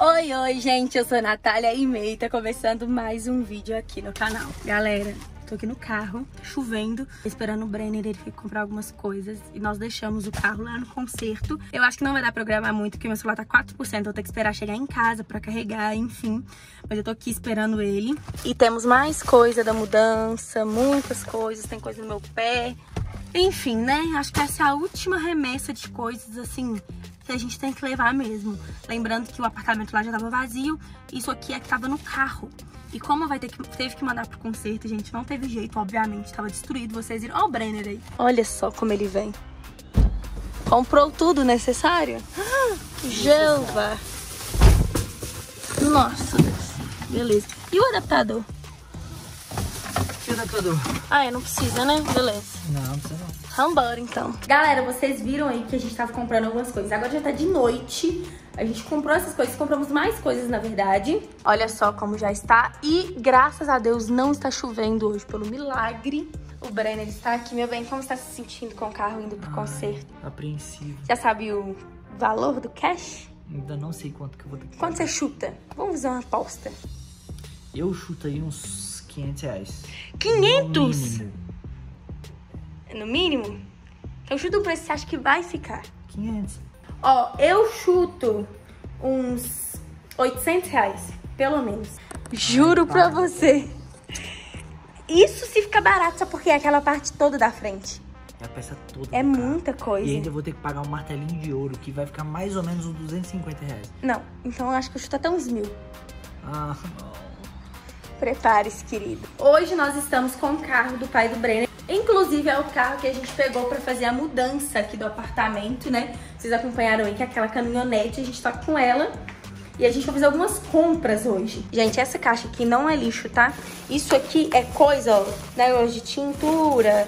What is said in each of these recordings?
Oi, oi, gente, eu sou a Natália e Mei, tá começando mais um vídeo aqui no canal. Galera, tô aqui no carro, chovendo, esperando o Brenner, ele comprar algumas coisas e nós deixamos o carro lá no concerto. Eu acho que não vai dar pra gravar muito, porque meu celular tá 4%, vou ter que esperar chegar em casa pra carregar, enfim. Mas eu tô aqui esperando ele. E temos mais coisa da mudança, muitas coisas, tem coisa no meu pé. Enfim, né, acho que essa é a última remessa de coisas, assim, que a gente tem que levar mesmo. Lembrando que o apartamento lá já tava vazio, isso aqui é que tava no carro. E como vai ter que, teve que mandar pro conserto, gente, não teve jeito, obviamente, tava destruído. Vocês viram, ó o Brenner aí. Olha só como ele vem. Comprou tudo necessário? Ah, Jelva. Nossa, Deus. Beleza. E o adaptador? Ah, não precisa, né? Beleza. Não, não precisa não. Vambora, então. Galera, vocês viram aí que a gente tava comprando algumas coisas. Agora já tá de noite. A gente comprou essas coisas, compramos mais coisas, na verdade. Olha só como já está. E, graças a Deus, não está chovendo hoje, pelo milagre. O Brenner está aqui. Meu bem, como está se sentindo com o carro indo pro concerto? Apreensivo. Já sabe o valor do cash? Ainda não sei quanto que eu vou ter que Quanto você chuta? Vamos fazer uma aposta. Eu chuto aí uns 500 reais. 500? No mínimo. No mínimo? Então chuta o preço que você acha que vai ficar. 500. Ó, eu chuto uns 800 reais, pelo menos. Juro pra você. Isso se fica barato, só porque é aquela parte toda da frente. É a peça toda. É muita coisa. E ainda vou ter que pagar um martelinho de ouro, que vai ficar mais ou menos uns 250 reais. Não, então eu acho que eu chuto até uns mil. Ah, não. Prepare-se, querido. Hoje nós estamos com o carro do pai do Brenner. Inclusive é o carro que a gente pegou pra fazer a mudança aqui do apartamento, né? Vocês acompanharam aí que é aquela caminhonete, a gente tá com ela. E a gente vai fazer algumas compras hoje. Gente, essa caixa aqui não é lixo, tá? Isso aqui é coisa, ó, negócio de tintura,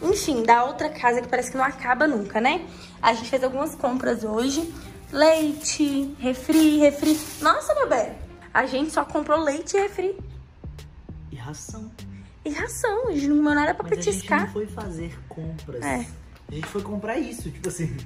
enfim, da outra casa que parece que não acaba nunca, né? A gente fez algumas compras hoje. Leite, refri, refri. Nossa, meu bem, a gente só comprou leite e refri. Ração. E ração, a gente não comeu nada pra Mas a gente petiscar. não foi fazer compras. É. A gente foi comprar isso, tipo assim.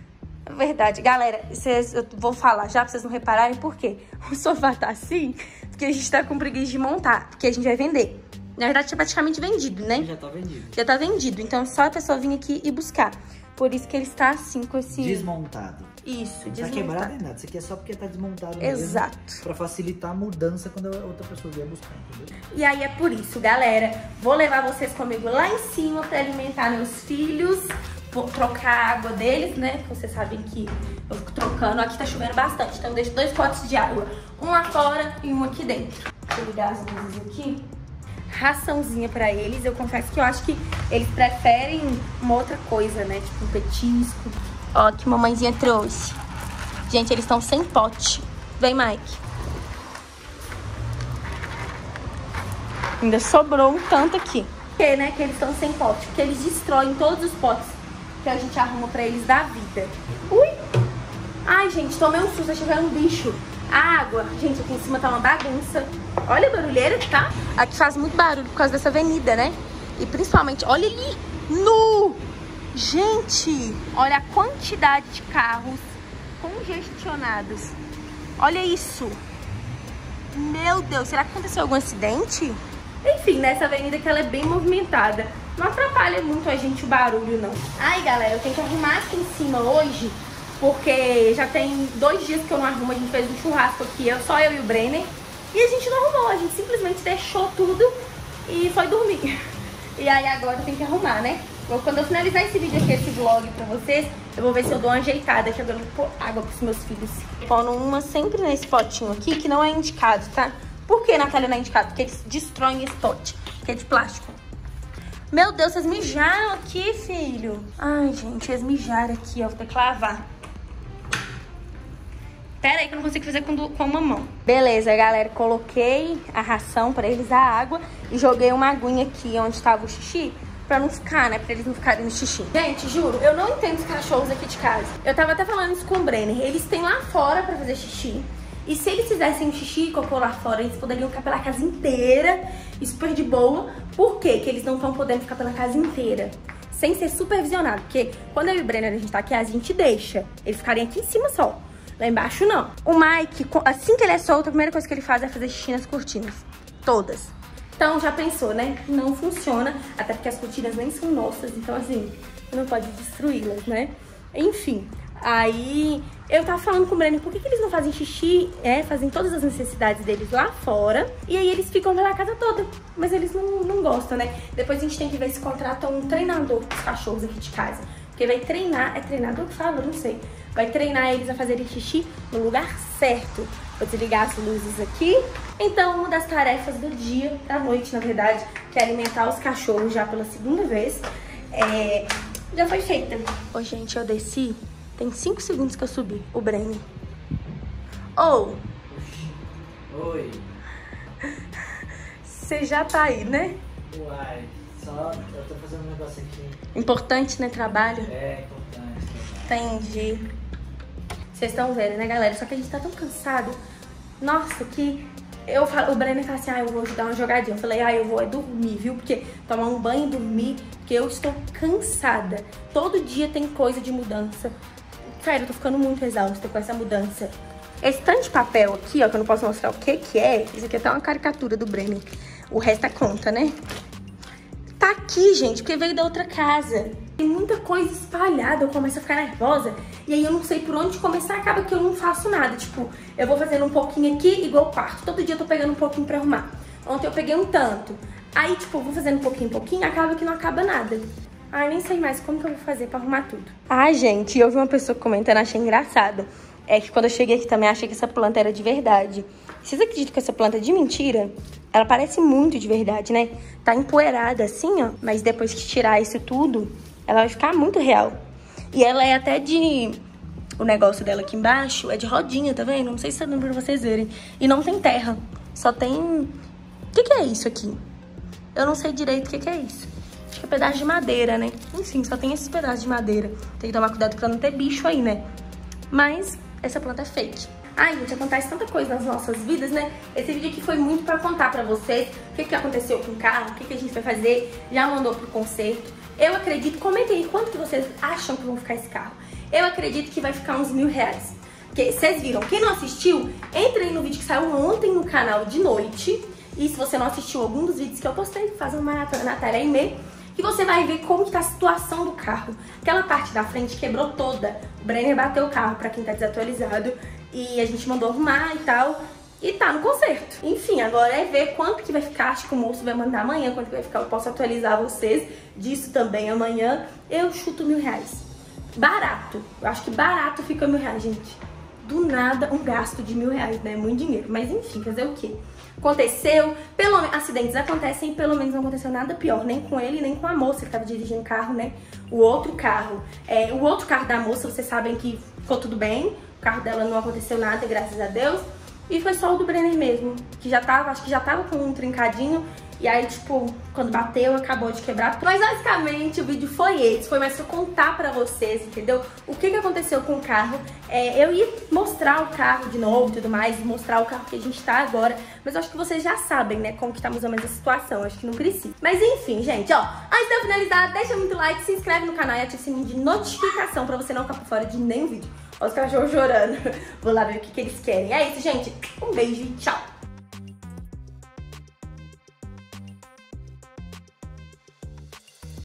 É Verdade. Galera, vocês, eu vou falar já pra vocês não repararem por quê. O sofá tá assim porque a gente tá com preguiça de montar, porque a gente vai vender. Na verdade, tá praticamente vendido, né? Já tá vendido. Já tá vendido, então é só a pessoa vir aqui e buscar. Por isso que ele está assim com esse... Desmontado. Isso, Não tá quebrado desmontado. nem nada. Isso aqui é só porque tá desmontado Exato. mesmo. Pra facilitar a mudança quando a outra pessoa vier buscar, entendeu? E aí é por isso, galera. Vou levar vocês comigo lá em cima pra alimentar meus filhos, vou trocar a água deles, né? Vocês sabem que eu fico trocando. Aqui tá chovendo bastante, então eu deixo dois potes de água. Um lá fora e um aqui dentro. Deixa eu ligar as luzes aqui. Raçãozinha pra eles. Eu confesso que eu acho que eles preferem uma outra coisa, né? Tipo um petisco. Ó, que mamãezinha trouxe. Gente, eles estão sem pote. Vem, Mike. Ainda sobrou um tanto aqui. Por que, né, que eles estão sem pote? Porque eles destroem todos os potes que a gente arruma pra eles da vida. Ui! Ai, gente, tomei um susto, achei que era um bicho. A água, gente, aqui em cima tá uma bagunça. Olha a barulheira que tá. Aqui faz muito barulho por causa dessa avenida, né? E principalmente, olha ali, nu! Gente, olha a quantidade de carros congestionados. Olha isso. Meu Deus, será que aconteceu algum acidente? Enfim, nessa avenida que ela é bem movimentada. Não atrapalha muito a gente o barulho, não. Ai, galera, eu tenho que arrumar aqui em cima hoje, porque já tem dois dias que eu não arrumo. A gente fez um churrasco aqui, eu, só eu e o Brenner. E a gente não arrumou, a gente simplesmente deixou tudo e foi dormir. E aí agora tenho que arrumar, né? Quando eu finalizar esse vídeo aqui, esse vlog pra vocês, eu vou ver se eu dou uma ajeitada, que eu vou pôr água pros meus filhos. Pondo uma sempre nesse potinho aqui, que não é indicado, tá? Por que, Natália, não é indicado? Porque eles destroem esse pote, que é de plástico. Meu Deus, vocês mijaram aqui, filho. Ai, gente, eles mijaram aqui, ó. Vou ter que lavar. Pera aí que eu não consigo fazer com, du- com uma mão. Beleza, galera. Coloquei a ração pra eles, a água. E joguei uma aguinha aqui onde tava o xixi. Pra não ficar, né? Pra eles não ficarem no xixi. Gente, juro, eu não entendo os cachorros aqui de casa. Eu tava até falando isso com o Brenner. Eles têm lá fora pra fazer xixi. E se eles fizessem xixi e cocô lá fora, eles poderiam ficar pela casa inteira e super de boa. Por quê que eles não estão podendo ficar pela casa inteira? Sem ser supervisionado. Porque quando eu e o Brenner a gente tá aqui, a gente deixa eles ficarem aqui em cima só. Lá embaixo, não. O Mike, assim que ele é solto, a primeira coisa que ele faz é fazer xixi nas cortinas. Todas. Então, já pensou, né? Não funciona, até porque as cortinas nem são nossas, então, assim, não pode destruí-las, né? Enfim, aí eu tava falando com o Brenner, por que, que eles não fazem xixi, é, fazem todas as necessidades deles lá fora, e aí eles ficam pela casa toda, mas eles não, não gostam, né? Depois a gente tem que ver se contratam um treinador dos cachorros aqui de casa, porque vai treinar, é treinador que fala? Não sei. Vai treinar eles a fazerem xixi no lugar certo. Vou desligar as luzes aqui. Então, uma das tarefas do dia, da noite, na verdade, que é alimentar os cachorros já pela segunda vez, é, já foi feita. Ô, gente, eu desci. Tem 5 segundos que eu subi. O Brenner. Ou. Oh. Oi. Você já tá aí, né? Uai, só eu tô fazendo um negócio aqui. Importante, né? Trabalho. É, importante. Entendi. Vocês estão vendo, né, galera? Só que a gente tá tão cansado. Nossa, que eu falo, o Brenner fala assim, ah, eu vou dar uma jogadinha. Eu falei, ah, eu vou é dormir, viu? Porque tomar um banho e dormir, porque eu estou cansada. Todo dia tem coisa de mudança. Sério, eu tô ficando muito exausta com essa mudança. Esse tanto de papel aqui, ó, que eu não posso mostrar o que que é. Isso aqui é até uma caricatura do Brenner. O resto é conta, né? Tá aqui, gente, porque veio da outra casa. Tem muita coisa espalhada, eu começo a ficar nervosa. E aí eu não sei por onde começar, acaba que eu não faço nada. Tipo, eu vou fazendo um pouquinho aqui, igual o quarto. Todo dia eu tô pegando um pouquinho pra arrumar. Ontem eu peguei um tanto. Aí, tipo, vou fazendo um pouquinho, pouquinho, acaba que não acaba nada. Ai, nem sei mais como que eu vou fazer pra arrumar tudo. Ai, gente, eu vi uma pessoa comentando, achei engraçado. É que quando eu cheguei aqui também, achei que essa planta era de verdade. Vocês acreditam que essa planta é de mentira? Ela parece muito de verdade, né? Tá empoeirada assim, ó. Mas depois que tirar isso tudo, ela vai ficar muito real. E ela é até de... O negócio dela aqui embaixo é de rodinha, tá vendo? Não sei se tá dando pra vocês verem. E não tem terra. Só tem... O que, que é isso aqui? Eu não sei direito o que, que é isso. Acho que é pedaço de madeira, né? Enfim, só tem esses pedaços de madeira. Tem que tomar cuidado pra não ter bicho aí, né? Mas essa planta é fake. Ai, gente, acontece tanta coisa nas nossas vidas, né? Esse vídeo aqui foi muito pra contar pra vocês o que, que aconteceu com o carro, o que, que a gente vai fazer, já mandou pro conserto. Eu acredito, comentem aí quanto que vocês acham que vão ficar esse carro. Eu acredito que vai ficar uns mil reais. Porque vocês viram, quem não assistiu, entre aí no vídeo que saiu ontem no canal de noite. E se você não assistiu algum dos vídeos que eu postei, faz uma maratona na tela e meio que você vai ver como está a situação do carro. Aquela parte da frente quebrou toda. O Brenner bateu o carro, para quem tá desatualizado, e a gente mandou arrumar e tal. E tá no conserto. Enfim, agora é ver quanto que vai ficar. Acho que o moço vai mandar amanhã quanto que vai ficar. Eu posso atualizar vocês disso também amanhã. Eu chuto mil reais. Barato. Eu acho que barato fica mil reais, gente. Do nada, um gasto de mil reais, né? Muito dinheiro. Mas enfim, fazer o quê? Aconteceu, pelo acidentes acontecem, pelo menos não aconteceu nada pior, nem com ele, nem com a moça que estava dirigindo o carro, né? O outro carro. É, o outro carro da moça, vocês sabem que ficou tudo bem. O carro dela não aconteceu nada, graças a Deus. E foi só o do Brenner mesmo, que já tava, acho que já tava com um trincadinho e aí, tipo, quando bateu, acabou de quebrar. Mas basicamente o vídeo foi esse. Foi mais pra contar pra vocês, entendeu? O que que aconteceu com o carro. É, eu ia mostrar o carro de novo e tudo mais, mostrar o carro que a gente tá agora. Mas eu acho que vocês já sabem, né, como que tá mais ou menos a situação. Acho que não precisa. Mas enfim, gente, ó. Antes de eu finalizar, deixa muito like, se inscreve no canal e ativa o sininho de notificação pra você não ficar por fora de nenhum vídeo. Olha os cachorros chorando. Vou lá ver o que, que eles querem. É isso, gente. Um beijo e tchau.